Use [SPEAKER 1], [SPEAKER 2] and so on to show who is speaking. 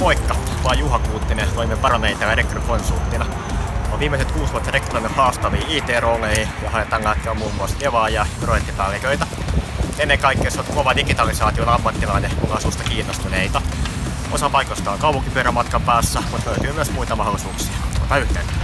[SPEAKER 1] Moikka, mä oon Juha Kuuttinen, toimin parameita rekrykonsulttina. Olen viimeiset kuusi vuotta rekrytoinut haastavia IT-rooleihin ja haetaan kaikkea muun muassa devaa ja projektipäälliköitä. Ennen kaikkea sä oot kova digitalisaation ammattilainen, mulla on susta kiinnostuneita. Osa paikoista on kaupunkipyörämatkan päässä, mutta löytyy myös muita mahdollisuuksia. Ota yhteyttä.